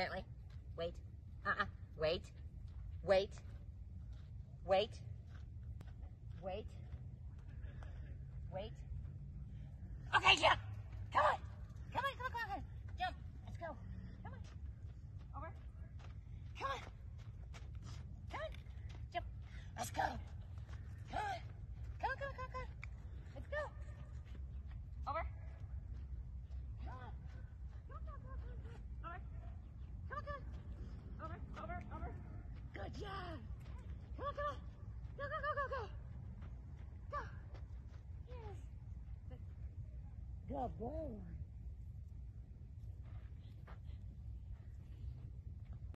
Bentley, wait. Uh-uh. Wait. Wait. Wait. Wait. Wait. Okay, jump. Come on. Come on, come on, come on. Jump. Let's go. Come on. Over. Come on. Come on. Jump. Let's go. Tá Deu a.